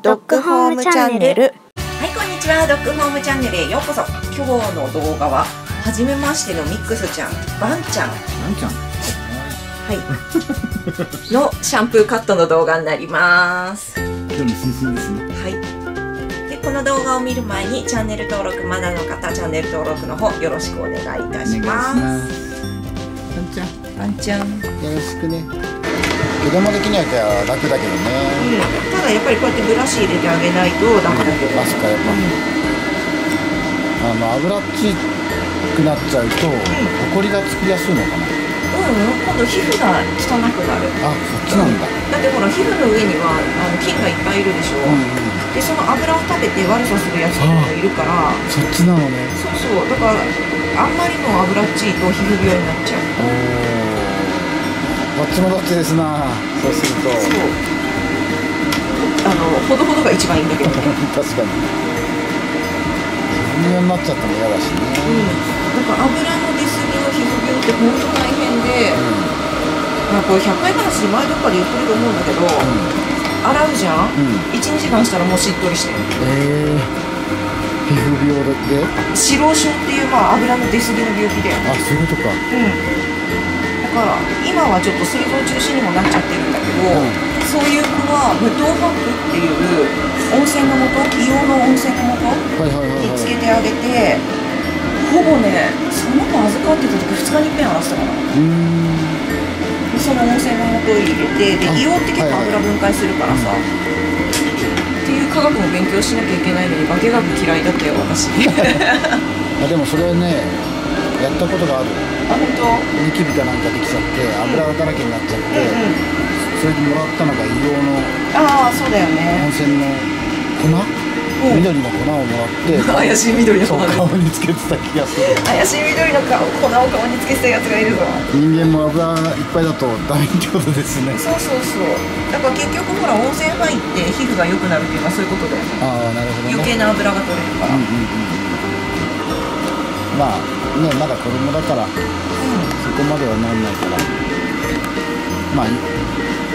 ドッグホームチャンネルはい、こんにちは。ドッグホームチャンネルへようこそ。今日の動画は、初めましてのミックスちゃん、バンちゃん、なんちゃん。はい、のシャンプーカットの動画になります。興味津々ですね。はい。で、この動画を見る前にチャンネル登録まだの方、チャンネル登録の方よろしくお願いいたします。す。なんちゃん、バンちゃん。よろしくね。子供的にはじゃあ楽だけどね。ただやっぱりこうやってブラシ入れてあげないとダメだけど。あ、そっか、やっぱ。あの油っちくなっちゃうと、埃がつきやすいのかな。うん、今度皮膚が汚くなる。あ、そっちなんだ。だってほら皮膚の上にはあの菌がいっぱいいるでしょ。うんうん。でその油を食べて悪さするやつもいるから。そっちなのね。そうそうだからあんまりの油っちいと皮膚病になっちゃう。どっちもどっちですな。そうすると。そうあのほどほどが一番いいんだけど、うん、だ確かに。人間になっちゃっても嫌だしね。から油の出過ぎの皮膚病って本当大変で、まあ、これ100回話で前どっかで言ってると思うんだけど、洗うじゃん、うん。うん。12時間したらもうしっとりしてるええ皮膚病で？脂肪症っていう、まあ、油の出過ぎの病気だよねあそういうことかうんだから今はちょっと水道中止にもなっちゃってるんだけど、うん。そういう子は無糖パックっていう温泉の素硫黄の温泉の素はいはいはいにはい。つけてあげてほぼねその子預かってた時2日に一遍洗ってたかな。その温泉の素を入れてであ硫黄って結構はいはい油分解するからさ、っていう科学も勉強しなきゃいけないのに化学嫌いだったよ私。あでもそれねやったことがあるあ本当。ニキビかなんかできちゃって油だらけになっちゃって、それでもらったのが硫黄のああそうだよね。温泉の粉、うん。緑の粉をもらって 怪しい緑の粉。ね顔につけてた気がする。怪しい緑の顔粉を顔につけてたやつがいるぞ。人間も油いっぱいだとダメってことですね。そうそうそう。だから結局ほら温泉入って皮膚が良くなるっていうのはそういうことだよね。ああなるほどね。余計な油が取れるから、うんうんうん。まあねまだ子供だからそこまではなんないから。まあ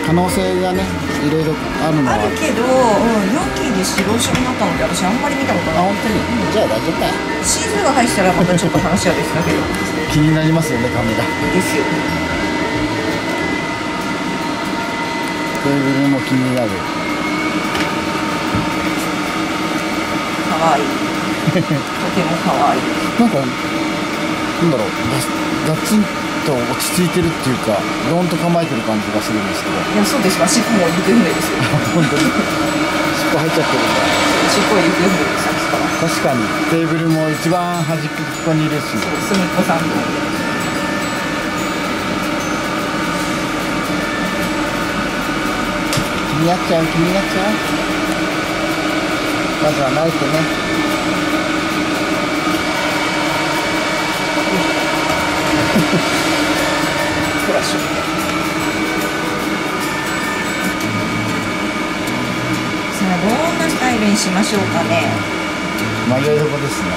可能性がねいろいろあるのは。あるけど、うん、ヨッキーで白症になったのって私あんまり見たことない。あ本当に、じゃあ大丈夫かよ。C2 が入ってたらまたちょっと話は別だけど。気になりますよね髪がですよ。テーブルも気になる。かわい。い とてもかわいい。なんかなんだろうガガツンと落ち着いてるっていうかドーンと構えてる感じがするんですけど。いやそうです。わ尻尾も行方不明ですよ。本当に。尻尾入っちゃってるんだ尻尾は行方不明ですさっきから確かに。テーブルも一番端っこにいるし。すみっこさん。の気になっちゃう気になっちゃう。まずは慣れてねフラッシュさあどんなスタイルにしましょうかね。迷いどこですね。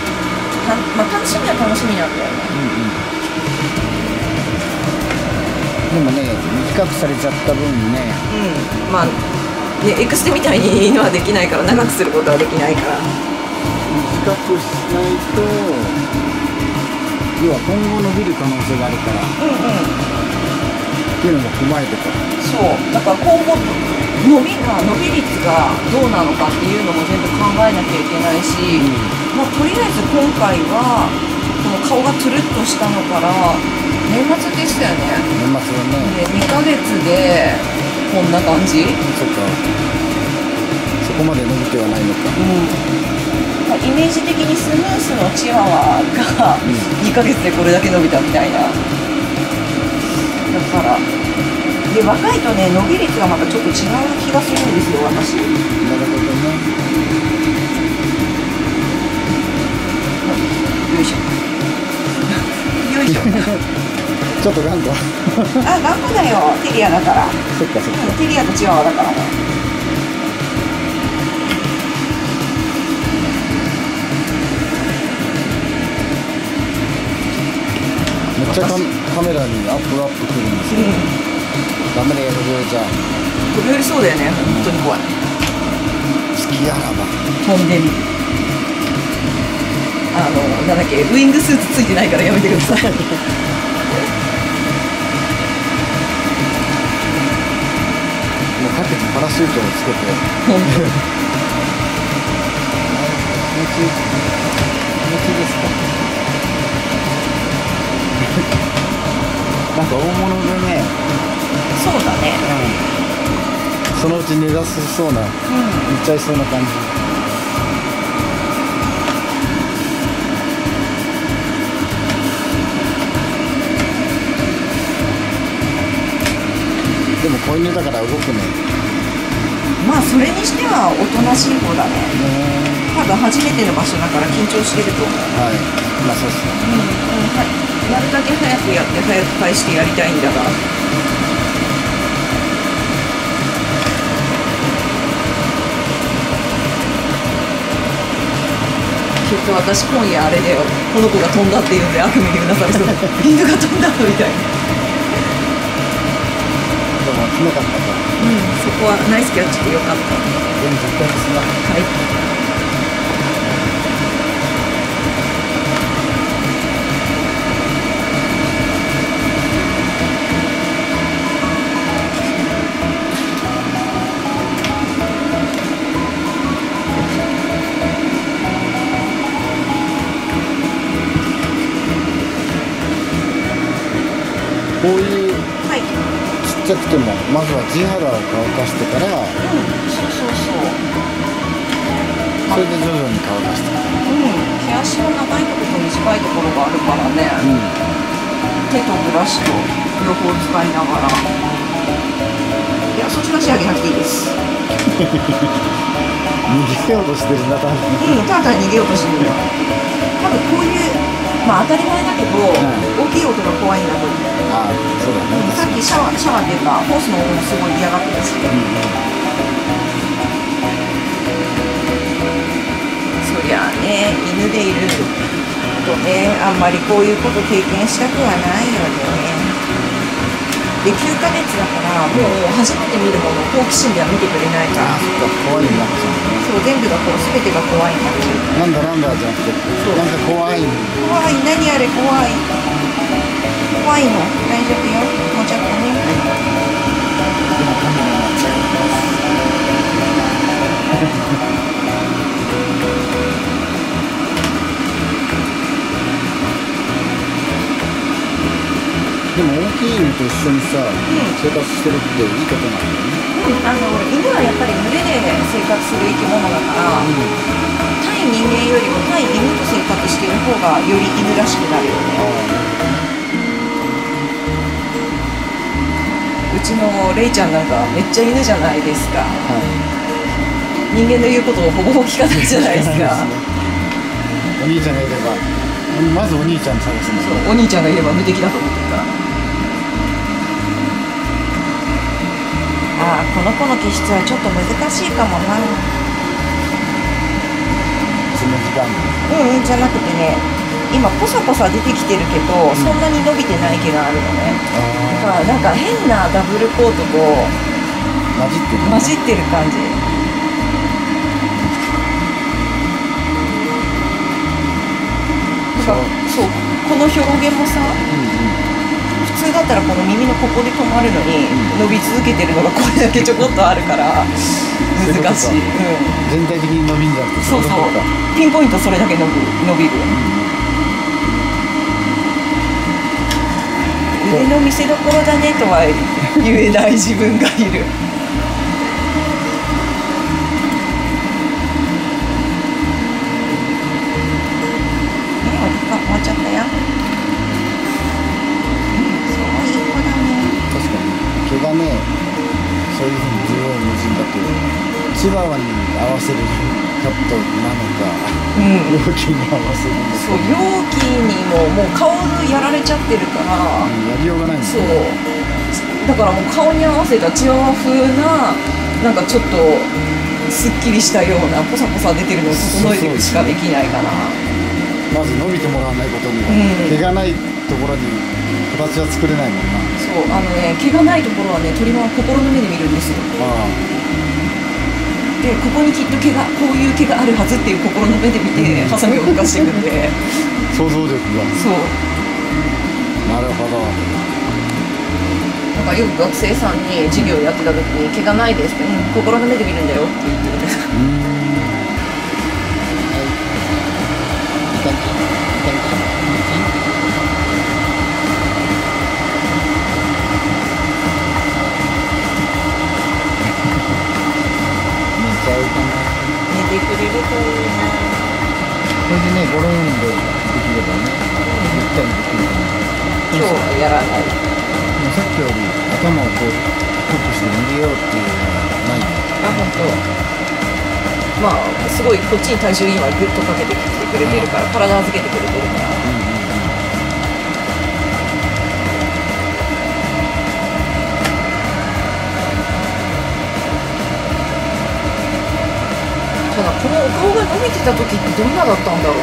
たまあ楽しみは楽しみなんだよね。でもね短くされちゃった分ね。うん。まあねエクステみたいにはできないから長くすることはできないから。短くしないと要は今後伸びる可能性があるから。うんうんっていう。のも踏まえてかそうだから今後伸びが伸び率がどうなのかっていうのも全部考えなきゃいけないし、まあ、とりあえず今回はこの顔がトゥルッとしたのから年末でしたよね。年末はね。で2ヶ月でこんな感じ。そっか。そこまで伸びてはないのか。まあイメージ的にスムースのチワワが2ヶ月でこれだけ伸びたみたいなだから。で若いとね伸び率がまたちょっと違う気がするんですよ私。なるほどね。よいしょ。よいしょ。ちょっと頑固。あ頑固だよテリアだから。そっかそっか。うんテリアとチワワだからねちゃカカメラにアップアップくるんですけど、ダメだよ、これじゃあ。飛び降りそうだよ。ね本当に怖いスらば飛んでみるあのなんだっけウイングスーツついてないからやめてくださいもうかけてパラシュートをつけて本当気持ちいいそのうち寝出すそうなう寝ちゃいそうな感じ。でも子犬だから動くね。んまあそれにしてはおとなしい方だね。ね。多分初めての場所だから緊張してると思う。はい。まあそうっすね。うん、うん、はい。なるだけ早くやって早く返してやりたいんだがきっと私今夜あれだよこの子が飛んだっていうんで悪夢にうなされそう犬が飛んだみたいな。でも冷たかったからうんそこはナイスキャッチでよかった。でも絶対ですなはいこういうはいちっちゃくてもまずは地肌を乾かしてからうんそうそうそう。それで徐々に乾かしてうん毛足の長いところと短いところがあるからね、うん。手とブラシと両方使いながら。いやそっちの仕上げなくていいです。逃げようとしてるな多分。うんただ逃げようとしてるよ多分こういうまあ当たり前だけど、大きい音が怖いんだと思う、ああそうだね。うん、さっきシャワーシャワーっていうかホースの音もすごい嫌がってたし、そりゃあね犬でいるとねあんまりこういうこと経験したくはないよねで9ヶ月だからもう初めて見るものを好奇心では見てくれないから。ああそっか怖いんだそう全部がこう全てが怖いんだ。なんだなんだじゃなくてなんか怖い。怖い。何あれ怖い。怖いの？大丈夫よ。もうちょっとね。今カメラと一緒にさ、生活してるっていいことなんだよね。うん。あの犬はやっぱり群れで生活する生き物だから、対人間よりも対犬と生活してる方がより犬らしくなるよね。うちのレイちゃんなんかめっちゃ犬じゃないですか。はい。人間の言うことをほぼほぼ聞かないじゃないですか。お兄ちゃんがいればまずお兄ちゃん探すんだよそうお兄ちゃんがいれば無敵だと思ってああこの子の気質はちょっと難しいかもな。うんうんじゃなくてね今ポサポサ出てきてるけど、そんなに伸びてない毛があるのね。だからなんか変なダブルコートと混じってる混じってる感じ。そう。この表現もさ普通だったらこの耳のここで止まるのに伸び続けてるのがこれだけちょこっとあるから難しい、うん、全体的に伸びんじゃなくてそうそう。ピンポイントそれだけ伸び伸びる。腕の見せ所だねとは言えない自分がいるがねそういうふうに重要無人だとチワワに合わせるカットなのかうん。料金に合わせるのか。そう容器にももう顔やられちゃってるから。うんやりようがないんだそう。よだからもう顔に合わせたチワワ風ななんかちょっとすっきりしたようなポサポサ出てるのを整えていくしかできないかなまず伸びてもらわないことには、うん。毛がないところに形は作れないもんな。そうあのね毛がないところはね鳥は心の目で見るんですよ。ああ。でここにきっと毛がこういう毛があるはずっていう心の目で見てハサミを動かしていくんで。想像力が。そう。なるほど。なんかよく学生さんに授業やってた時に「毛がないです」って、うん「心の目で見るんだよ」って言ってるん。ですうーんはいいい感じいい感じ寝ちゃうかなそれるといいなこれでねゴロンでできればねゆったりできるかな今日はやらないもさっきより頭をこうトップして逃げようっていうのはないんだあ本当まあすごいこっちに体重今ぐっとかけてきてくれてるから体預けてくれてるから。うんお顔が伸びてた時ってどんなだったんだろうね。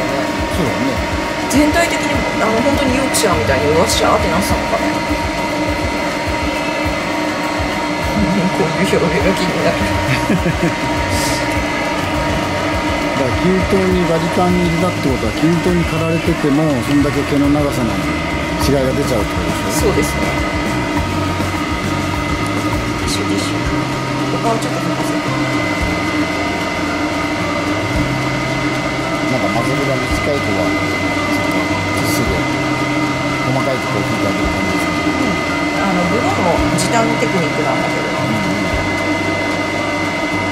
そうだね。全体的にあの本当にヨークシャーみたいにうわっしゃーってなってたのかねこういう表現が気になる。だから均等にバリカンに入れたってことは均等に刈られててもそんだけ毛の長さの違いが出ちゃうってことでしょ。そうですね。一緒でしょお顔ちょっと伸ばせなんかマズルが短い子はトスで細かいところを引いてあげる感じですかあのブロの時短のテクニックなんだけど。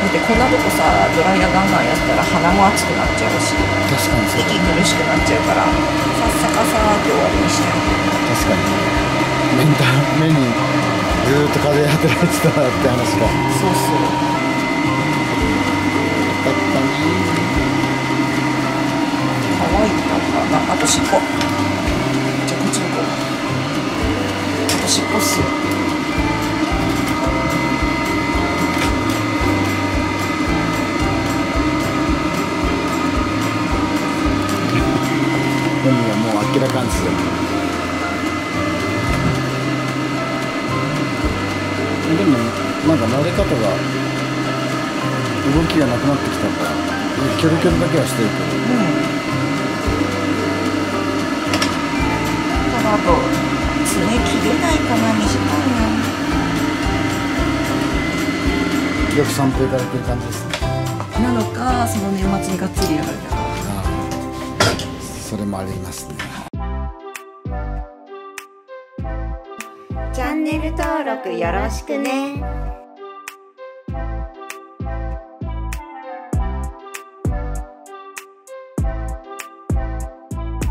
だってこんなとこさドライヤーガンガンやったら鼻も熱くなっちゃうし確かにそうだ息ね苦しくなっちゃうからさっさかさーって終わりにしちゃう確かに。目ん玉目にずーっと風当てられてたなって話か。そうそう。だったね。可愛いなんかああと尻尾。じゃあこっちに行こう。あと尻尾っすよ人はもう明らかにするでもなんか慣れ方が動きがなくなってきたからキョロキョロだけはしてるけど。うん。ただあと爪切れないかな短いよく散歩行かれてる感じですね。ななのかその年末にがっつりやるんだか。ああそれもありますね。チャンネル登録よろしくね。